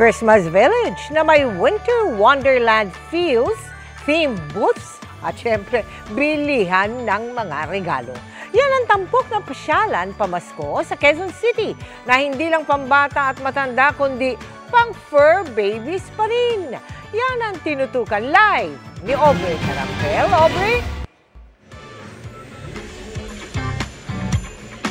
Christmas Village na may Winter Wonderland feels, theme booths, at syempre, bilihan ng mga regalo. Yan ang tampok na pasyalan pamasko sa Quezon City na hindi lang pambata at matanda kundi pang fur babies pa rin. Yan ang tinutukan live ni Aubrey Carampel. Aubrey?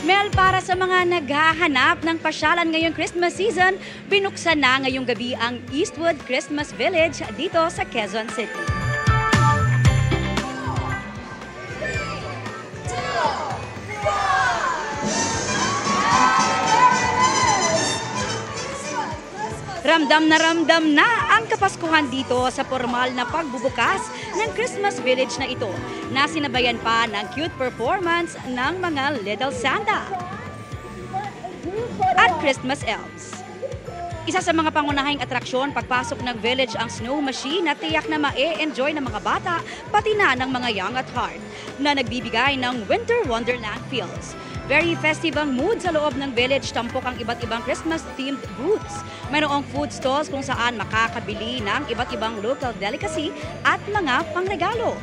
Mel, para sa mga naghahanap ng pasyalan ngayong Christmas season, binuksan na ngayong gabi ang Eastwood Christmas Village dito sa Quezon City. Ramdam na ramdam na kapaskuhan dito sa formal na pagbubukas ng Christmas Village na ito na sinabayan pa ng cute performance ng mga Little Santa at Christmas elves. Isa sa mga pangunahing atraksyon pagpasok ng village ang snow machine na tiyak na ma-enjoy ng mga bata pati na ng mga young at heart na nagbibigay ng winter wonderland feels. Very festive ang mood sa loob ng village. Tampok ang iba't ibang Christmas-themed booths. Mayroong food stalls kung saan makakabili ng iba't ibang local delicacy at mga pangregalo.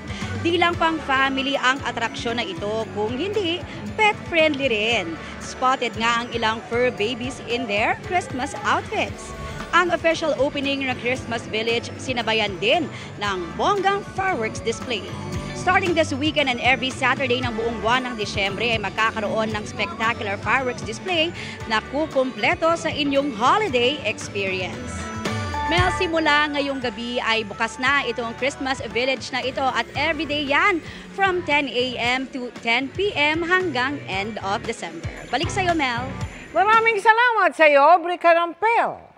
Di lang pang family ang atraksyon na ito, kung hindi, pet-friendly rin. Spotted nga ang ilang fur babies in their Christmas outfits. Ang official opening ng Christmas Village sinabayan din ng bonggang fireworks display. Starting this weekend and every Saturday ng buong buwan ng Disyembre ay magkakaroon ng spectacular fireworks display na kukumpleto sa inyong holiday experience. Mel, simula ngayong gabi ay bukas na itong Christmas Village na ito at everyday yan from 10 a.m. to 10 p.m. hanggang end of December. Balik sa'yo, Mel. Maraming salamat sa iyo, Aubrey Carampel.